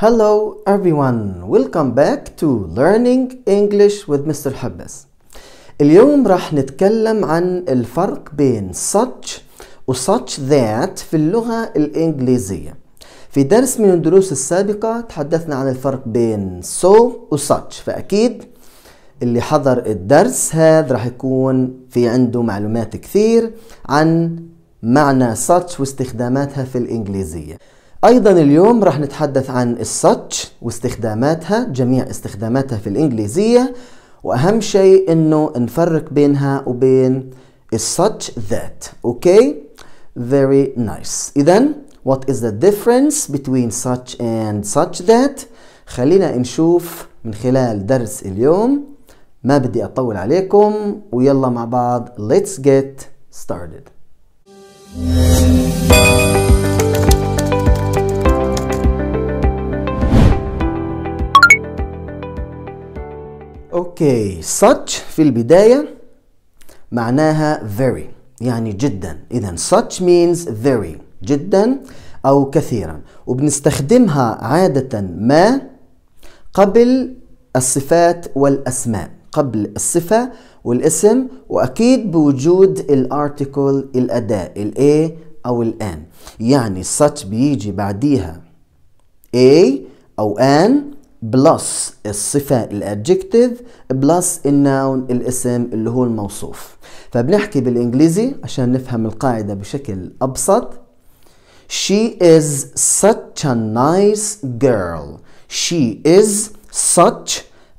Hello everyone, welcome back to Learning English with Mr. حبس اليوم راح نتكلم عن الفرق بين such و such that في اللغة الإنجليزية. في درس من الدروس السابقة تحدثنا عن الفرق بين so و such. فأكيد اللي حضر الدرس هذا راح يكون في عنده معلومات كثير عن معنى such واستخداماتها في الإنجليزية. أيضا اليوم راح نتحدث عن الساتش واستخداماتها جميع استخداماتها في الإنجليزية وأهم شيء إنه نفرق بينها وبين الساتش ذات. أوكي؟ Very nice. إذا what is the difference between such and such that خلينا نشوف من خلال درس اليوم. ما بدي أطول عليكم ويلا مع بعض let's get started. أوكي such في البداية معناها very يعني جدا. اذا such means very جدا أو كثيرا. وبنستخدمها عادة ما قبل الصفات والأسماء قبل الصفة والاسم وأكيد بوجود ال article الاداة ال a أو ال an يعني such بيجي بعديها a أو an plus الصفة ال adjective plus ال noun الاسم اللي هو الموصوف. فبنحكي بالإنجليزي عشان نفهم القاعدة بشكل أبسط. She is such a nice girl. She is such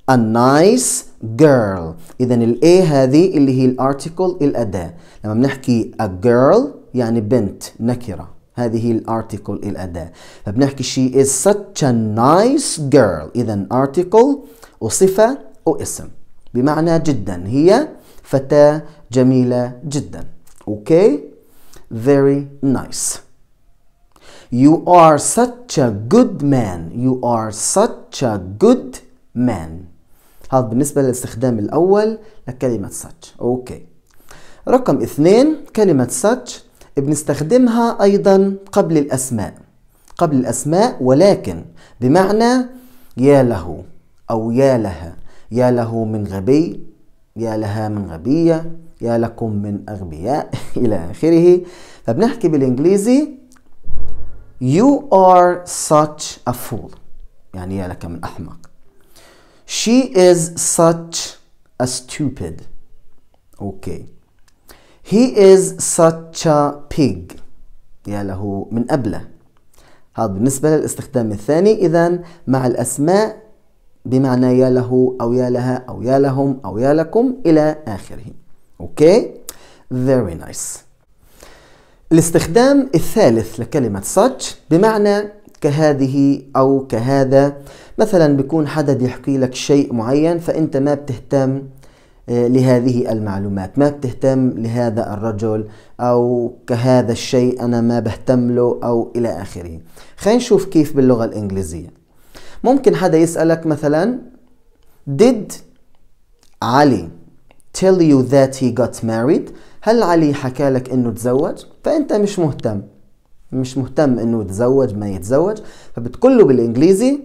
a nice girl. إذا ال A هذه اللي هي ال article الأداة. لما بنحكي a girl يعني بنت نكرة. هذه هي ال article الأداة. فبنحكي she is such a nice girl. إذا article وصفة واسم. بمعنى جدا. هي فتاة جميلة جدا. أوكي very nice. You are such a good man. You are such a good man. هذا بالنسبة للاستخدام الأول لكلمة such. أوكي رقم اثنين كلمة such بنستخدمها أيضا قبل الأسماء قبل الأسماء ولكن بمعنى يا له أو يا لها. يا له من غبي يا لها من غبية يا لكم من أغبياء إلى آخره. فبنحكي بالإنجليزي You are such a fool. يعني يا لك من أحمق. She is such a stupid. Okay. He is such a pig. يا له من أبله. هذا بالنسبة للاستخدام الثاني. إذا مع الأسماء بمعنى يا له أو يا لها أو يا لهم أو يا لكم إلى آخره. أوكي؟ Very nice. الاستخدام الثالث لكلمة such بمعنى كهذه أو كهذا. مثلا بيكون حدا بيحكي لك شيء معين فأنت ما بتهتم لهذه المعلومات. ما بتهتم لهذا الرجل أو كهذا الشيء أنا ما بهتم له أو إلى آخره. خلينا نشوف كيف باللغة الإنجليزية. ممكن حدا يسألك مثلا Did علي tell you that he got married? هل علي حكى لك إنه تزوج؟ فأنت مش مهتم. مش مهتم إنه يتزوج ما يتزوج. فبتقول له بالإنجليزي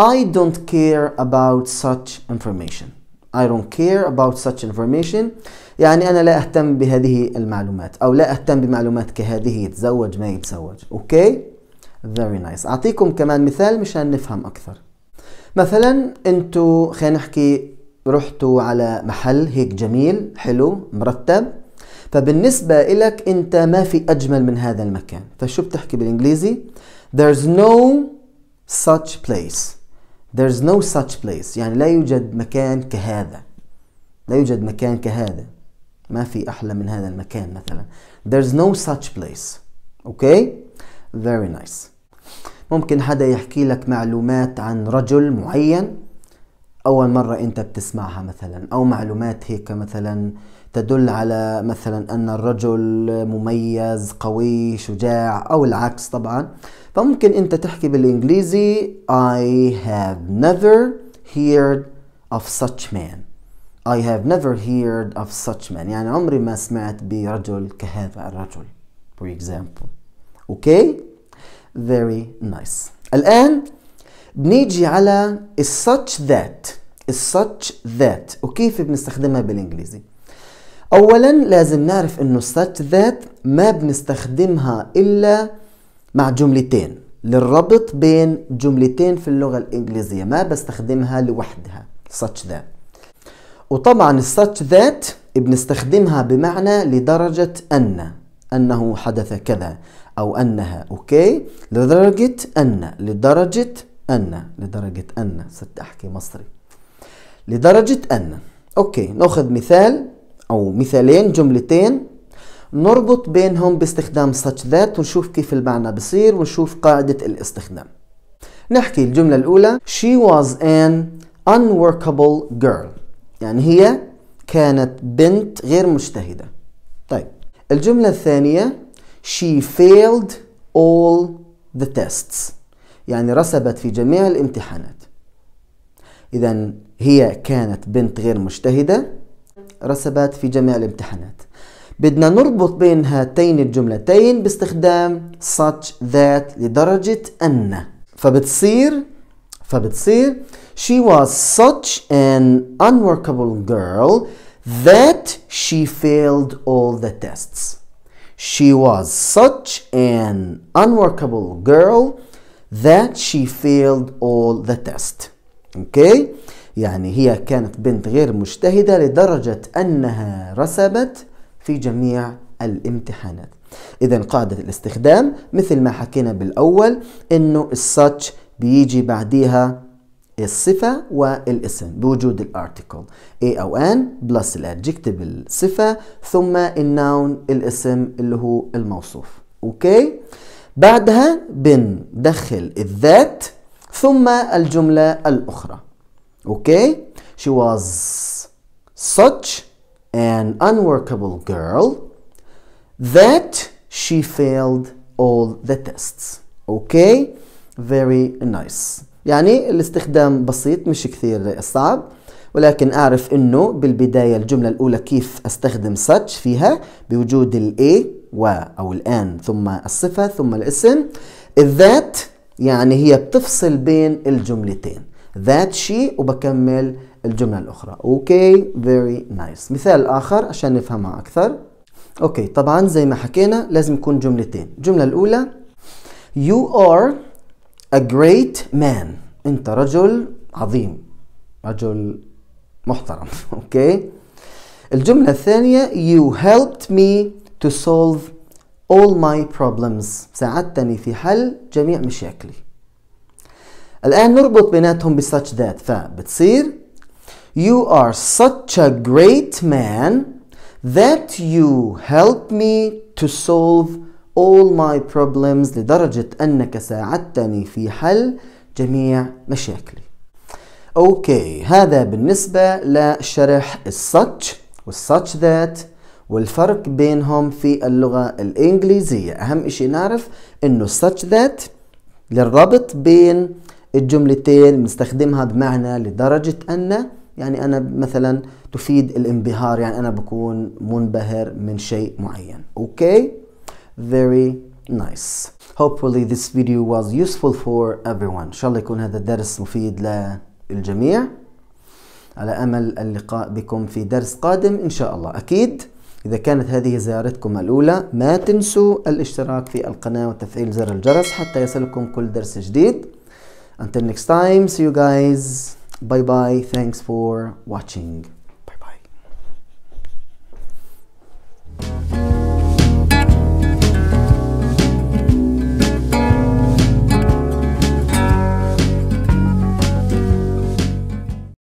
I don't care about such information. I don't care about such information. يعني أنا لا أهتم بهذه المعلومات أو لا أهتم بمعلومات كهذه يتزوج ما يتزوج. أوكي very nice. أعطيكم كمان مثال مشان نفهم أكثر. مثلا أنتوا خلينا نحكي رحتوا على محل هيك جميل حلو مرتب. فبالنسبة إلك أنت ما في أجمل من هذا المكان. فشو بتحكي بالإنجليزي؟ There's no such place. There's no such place. يعني لا يوجد مكان كهذا. لا يوجد مكان كهذا. ما في أحلى من هذا المكان مثلا. There's no such place. Okay? Very nice. ممكن حدا يحكي لك معلومات عن رجل معين؟ أول مرة أنت بتسمعها مثلا أو معلومات هيك مثلا تدل على مثلا أن الرجل مميز قوي شجاع أو العكس طبعا. فممكن أنت تحكي بالإنجليزي I have never heard of such man. I have never heard of such man. يعني عمري ما سمعت برجل كهذا الرجل for example. Okay? Very nice. الآن بنيجي على such that. Such that. وكيف بنستخدمها بالإنجليزي؟ اولا لازم نعرف إنه such that ما بنستخدمها إلا مع جملتين للربط بين جملتين في اللغة الإنجليزية ما بستخدمها لوحدها such that. وطبعا such that بنستخدمها بمعنى لدرجة أن أنه حدث كذا أو أنها أوكي؟ لدرجة أن لدرجة أن لدرجة أن ست أحكي مصري. لدرجة أن أوكي نأخذ مثال أو مثالين جملتين. نربط بينهم باستخدام such that ونشوف كيف المعنى بصير ونشوف قاعدة الاستخدام. نحكي الجملة الأولى. She was an unworkable girl. يعني هي كانت بنت غير مجتهدة. طيب. الجملة الثانية. She failed all the tests. يعني رسبت في جميع الامتحانات. إذا هي كانت بنت غير مجتهدة. رسبت في جميع الامتحانات بدنا نربط بين هاتين الجملتين باستخدام such that لدرجة أن فبتصير فبتصير she was such an unworkable girl that she failed all the tests she was such an unworkable girl that she failed all the tests أوكي يعني هي كانت بنت غير مجتهدة لدرجة أنها رسبت في جميع الامتحانات. إذا قاعدة الاستخدام مثل ما حكينا بالأول إنه الساتش بيجي بعديها الصفة والاسم بوجود ال article a أو an plus ال adjective الصفة ثم ال noun الاسم اللي هو الموصوف. أوكي؟ بعدها بندخل ال that ثم الجملة الأخرى. أوكي she was such an unworkable girl that she failed all the tests. Okay? Very nice. يعني الاستخدام بسيط مش كثير صعب. ولكن أعرف أنه بالبداية الجملة الأولى كيف أستخدم such فيها؟ بوجود ال A و أو الآن ثم الصفة ثم الاسم. الذات يعني هي بتفصل بين الجملتين. That she وبكمل الجملة الأخرى. أوكي very nice. مثال آخر عشان نفهمها أكثر. أوكي طبعا زي ما حكينا لازم يكون جملتين. الجملة الأولى You are a great man. أنت رجل عظيم. رجل محترم. أوكي الجملة الثانية You helped me to solve all my problems. ساعدتني في حل جميع مشاكلي. الآن نربط بيناتهم ب such that فبتصير You are such a great man that you help me to solve all my problems لدرجة أنك ساعدتني في حل جميع مشاكلي. أوكي هذا بالنسبة لشرح الساتش والساتش ذات والفرق بينهم في اللغة الإنجليزية أهم إشي نعرف إنه such that للربط بين الجملتين بنستخدمها بمعنى لدرجة أن يعني أنا مثلا تفيد الانبهار يعني أنا بكون منبهر من شيء معين. أوكي؟ Very nice. Hopefully this video was useful for everyone. إن شاء الله يكون هذا الدرس مفيد للجميع. على أمل اللقاء بكم في درس قادم إن شاء الله. أكيد إذا كانت هذه زيارتكم الأولى ما تنسوا الاشتراك في القناة وتفعيل زر الجرس حتى يصلكم كل درس جديد. Until next time, see you guys. Bye bye. Thanks for watching.